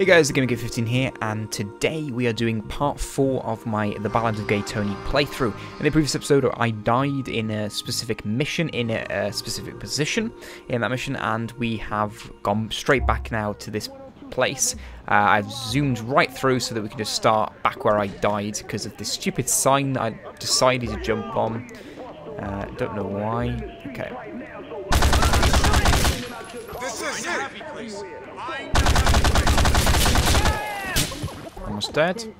Hey guys, the GamingGeek15 here, and today we are doing part 4 of my The Ballad of Gay Tony playthrough. In the previous episode, I died in a specific mission, in a, a specific position in that mission, and we have gone straight back now to this place. Uh, I've zoomed right through so that we can just start back where I died because of this stupid sign I decided to jump on. Uh, don't know why. Okay. This is it. Almost dead.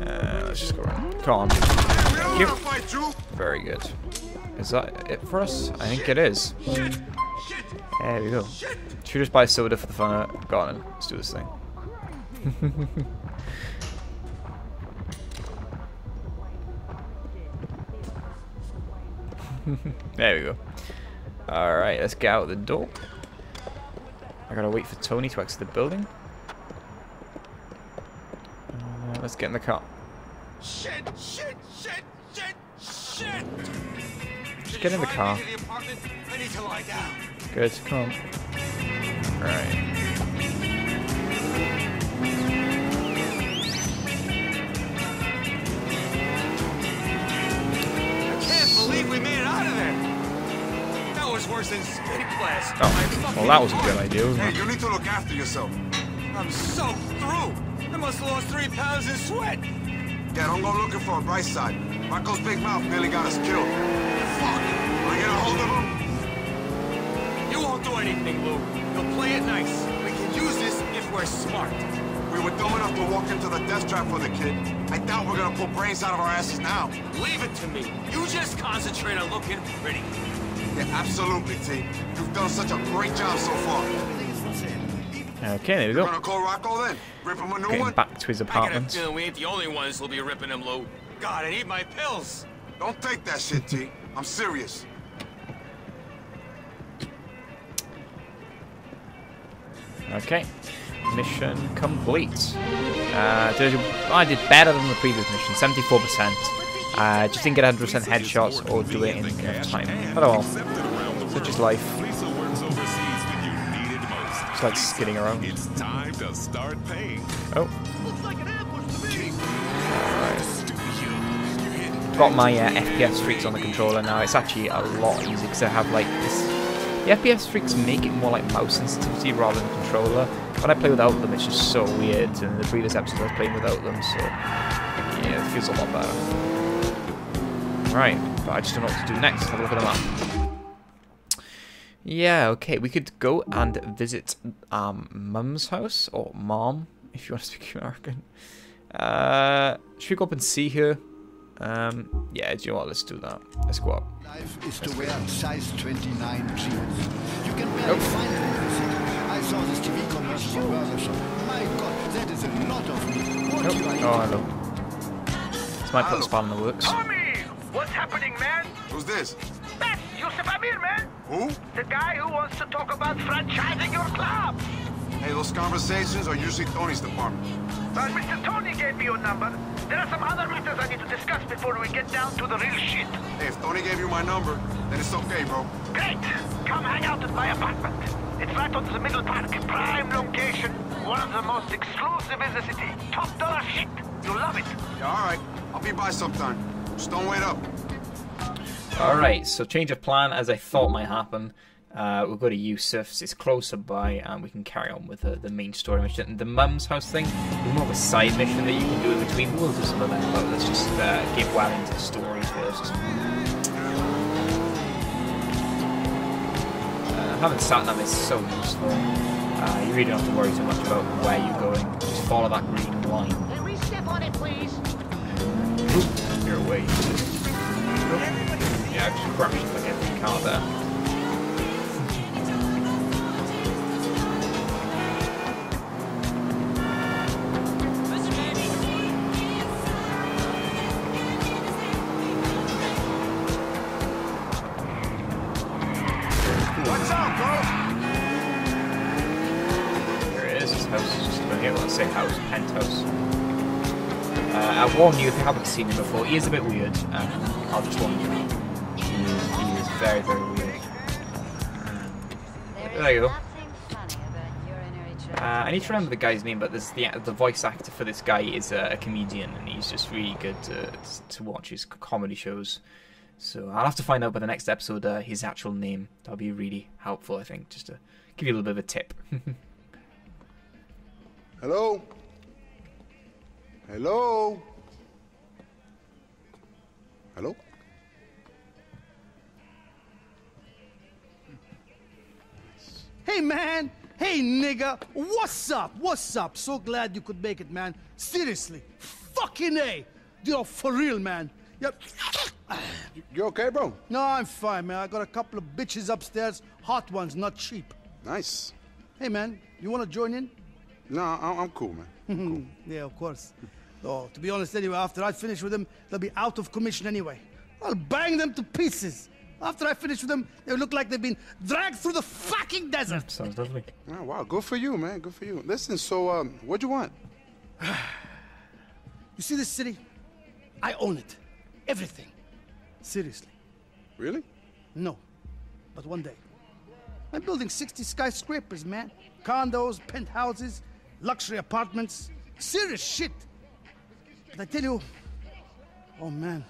Uh, let's just go around. Come on. Thank you. Very good. Is that it for us? I think it is. There we go. Should we just buy soda for the fun of it? Go on, let's do this thing. there we go. Alright, let's get out the door. I gotta wait for Tony to exit the building. Uh, let's get in the car. Shit, shit, shit, shit, shit. Just get in the car. The. I need to lie down. Good, come on. Right. I can't believe we made it out of there. That was worse than escape class. Oh, well that was a good idea, wasn't Hey, it? you need to look after yourself. I'm so through. I must have lost three pounds in sweat. Yeah, don't go looking for a bright side. Rocco's big mouth nearly got us killed. Fuck. Wanna get a hold of him? You won't do anything, Lou. You'll play it nice. We can use this if we're smart. We were dumb enough to walk into the death trap for the kid. I doubt we're gonna pull brains out of our asses now. Leave it to me. You just concentrate on looking pretty. Yeah, absolutely, T. You've done such a great job so far. Okay, there we You're go. gonna call Rocco then? Rip him a new Getting one? back to his I apartment. feeling we ain't the only ones who'll be ripping him, Lou. God, I need my pills. Don't take that shit, T. I'm serious. Okay. Mission complete. Uh, did- I did better than the previous mission, 74%. Uh, just didn't get 100% headshots or do it in enough time. But oh well. Such is life. Just like skidding around. It's time to start paying. Oh. Got my uh, FPS Freeks on the controller now. It's actually a lot easier because I have like this. The FPS Freeks make it more like mouse sensitivity rather than controller. When I play without them, it's just so weird. And the previous episode, I was playing without them, so yeah, it feels a lot better. Right, but I just don't know what to do next. Have a look at the map. Yeah, okay, we could go and visit um, Mum's house, or Mom, if you want to speak American. Uh, should we go up and see her? Um, yeah, do you know what? Let's do that. Let's go up. Life is to wear size 29 jeans. You can barely Nope. find them in the city. I saw this TV commercial on Burger Shot. My God, that is a lot of meat. What Nope. you are Oh, hello. This might put a spell in the works. Tommy! What's happening, man? Who's this? Yusuf Amir, man! Who? The guy who wants to talk about franchising your club! Hey, those conversations are usually Tony's department. Uh, but Mr. Tony gave me your number. There are some other matters I need to discuss before we get down to the real shit. Hey, if Tony gave you my number, then it's okay, bro. Great! Come hang out at my apartment. It's right on the middle park. Prime location. One of the most exclusive in the city. Top dollar shit. You'll love it. Yeah, all right. I'll be by sometime. Just don't wait up. Alright, so change of plan as I thought might happen. Uh, we'll go to Yusuf's, it's closer by, and we can carry on with the, the main story mission. The mum's house thing is more of a side mission that you can do in between. We'll do some of that, but let's just uh, get well into the story first. Uh, having sat nav is so useful. Uh, you really don't have to worry too much about where you're going. Just follow that green line. Can we step on it, please? Oop, you're away. I just like every car there. What's up, bro? Here it is. His house is just over here. Let's say house, penthouse. Uh, I warn you if you haven't seen him before. He is a bit weird. Um, I'll just warn you. He is, he is very, very weird. There you go. Uh, I need to remember the guy's name, but this, the the voice actor for this guy is a, a comedian, and he's just really good to, to watch his comedy shows. So I'll have to find out by the next episode uh, his actual name. That'll be really helpful, I think, just to give you a little bit of a tip. Hello? Hello? Hello? Hey, man. Hey, nigga. What's up? What's up? So glad you could make it, man. Seriously. Fucking A. Know, for real, man. Yep. You okay, bro? No, I'm fine, man. I got a couple of bitches upstairs. Hot ones, not cheap. Nice. Hey, man. You want to join in? No, I'm, I'm cool, man. Yeah, of course. Oh, to be honest, anyway, after I finish with them, they'll be out of commission anyway. I'll bang them to pieces. After I finish with them, they look like they've been dragged through the fucking desert. Sounds lovely. Oh, wow, good for you, man. Good for you. Listen, so, um, what you want? You see this city? I own it. Everything. Seriously. Really? No. But one day. I'm building 60 skyscrapers, man. Condos, penthouses, luxury apartments. Serious shit. But I tell you, oh man.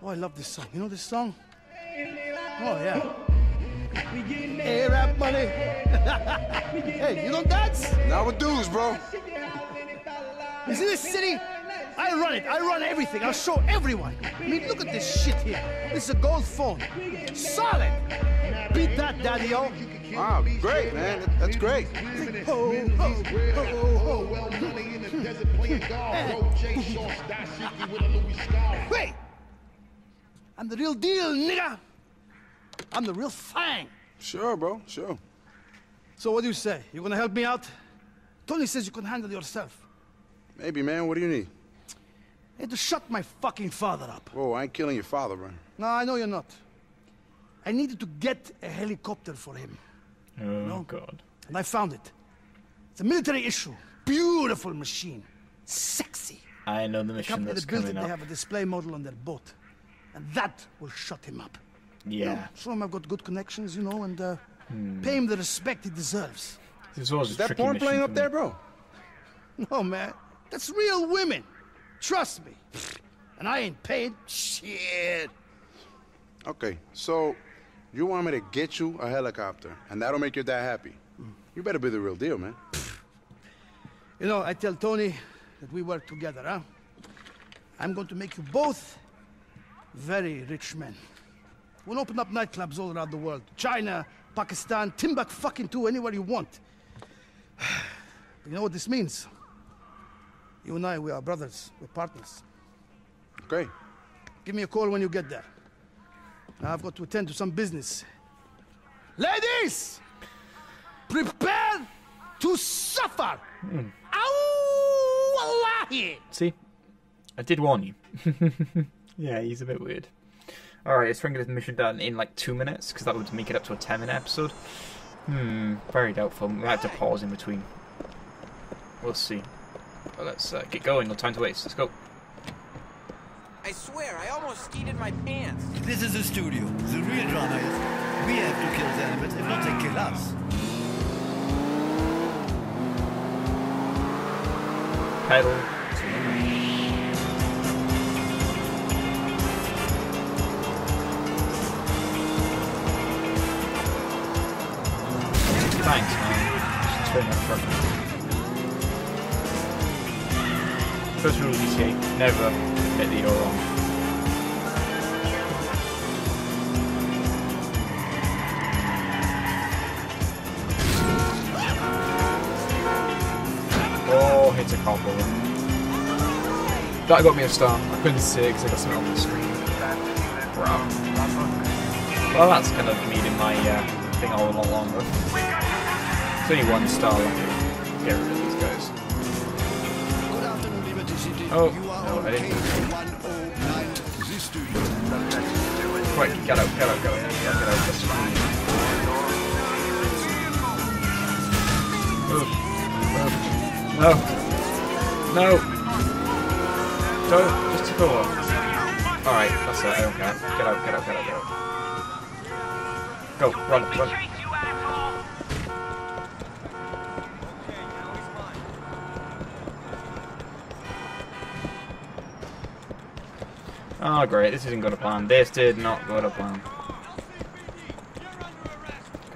Oh, I love this song. You know this song? Oh, yeah. Hey, rap money. hey, you don't dance? Now with dudes, bro. You see this city? I run it. I run everything. I'll show everyone. I mean, look at this shit here. This is a gold phone. Solid. Beat that, daddy-o. Wow, great, man. That's great. Ho, ho, ho, ho. Wait! I'm the real deal, nigga. I'm the real thing. Sure, bro, sure. So what do you say? You gonna help me out? Tony says you can handle yourself. Maybe, man. What do you need? Hey, to shut my fucking father up. Whoa, I ain't killing your father, bro. No, I know you're not. I needed to get a helicopter for him, Oh, God. and I found it. It's a military issue. Beautiful machine. Sexy. I know the machine The company that's that built it, coming they have a display model on their boat. And that will shut him up. Yeah. Show him I've got good connections, you know, and uh, Hmm. pay him the respect he deserves. This was Is a that porn playing up me. there, bro? No, man. That's real women. Trust me. And I ain't paid shit. Okay, so you want me to get you a helicopter, and that'll make your dad happy. You better be the real deal, man. You know, I tell Tony that we work together, huh? I'm going to make you both very rich men. We'll open up nightclubs all around the world. China, Pakistan, Timbuktu, fucking to anywhere you want. you know what this means? You and I, we are brothers. We're partners. Okay. Give me a call when you get there. Now I've got to attend to some business. Ladies! Prepare to suffer! Hmm. Ow! Wallahi! See? I did warn you. yeah, he's a bit weird. Alright, let's try and get this mission done in like two minutes, because that would make it up to a 10 minute episode. Hmm, very doubtful. We might have to pause in between. We'll see. But let's uh, get going, no time to waste. Let's go. I swear, I almost skeeted my pants. This is the studio. The real drama is we have to kill the animals, if not they kill us. Pedal. Thanks, man. Just turn that. First rule of GTA, never admit that you're wrong. Oh, hits a couple. That got me a star. I couldn't see it because I got something on the screen. Well, that's kind of meeting my uh, thing all a lot longer. It's only one star. Like, get rid of these guys. Oh, no, I didn't. 109, this studio. Quick, get out, get out, get get get. No. No. Don't. Just go on. Alright, that's it. I don't care. Get out, get out, get out, get out. Go, run, run. Oh great, this isn't going to plan. This did not go to plan.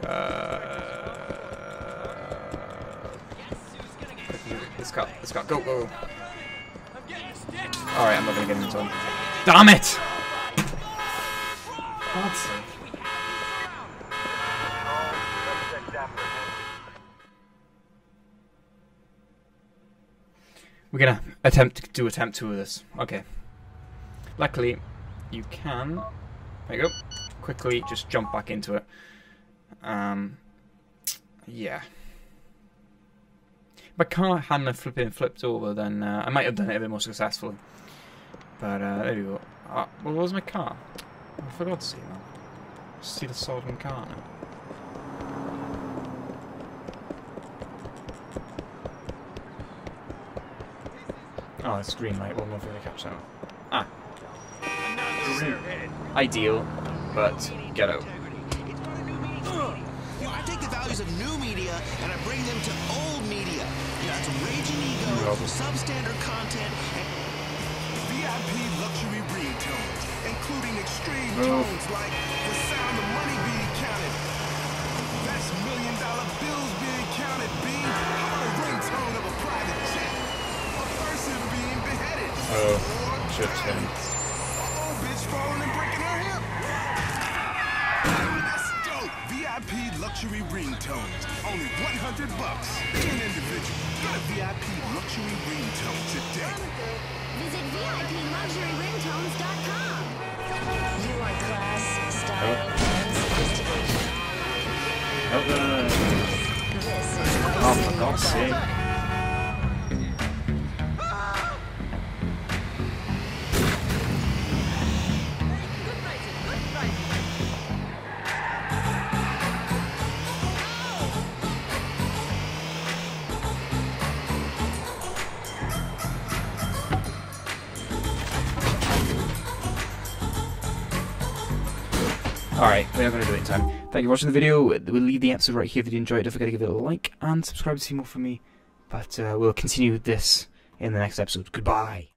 Uh, let's go, let's go, go, go. Alright, I'm not going to get him in time. Damn it! God's. We're gonna attempt to attempt two of this. Okay. Luckily, you can. There you go. Quickly, just jump back into it. Um. Yeah. If my car hadn't flipping flipped over, then uh, I might have done it a bit more successfully. But uh, there you go. Uh, well, where's my car? I forgot to see that. See the soldering car now. Oh, it's green light. Well, not really catch. Ah. Ideal, but ghetto. You know, I take the values of new media and I bring them to old media. You know, it's raging ego, substandard content, and VIP luxury ringtones, including extreme tones like the sound of money being counted. That's million dollar bills being counted, B. How ringtone of a private jet? A person being beheaded. Oh, Or shit, VIP luxury ringtones. Only 100 bucks. Be an individual. Get a VIP luxury ringtone today. Visit VIPLuxuryRingtones.com. You want class, style, and sophistication. Oh, no, no, no, no. This is Oh, for God's sake. Alright, we're going to do it in time. Thank you for watching the video. We'll leave the episode right here if you enjoyed it. Don't forget to give it a like and subscribe to see more from me. But uh, we'll continue with this in the next episode. Goodbye.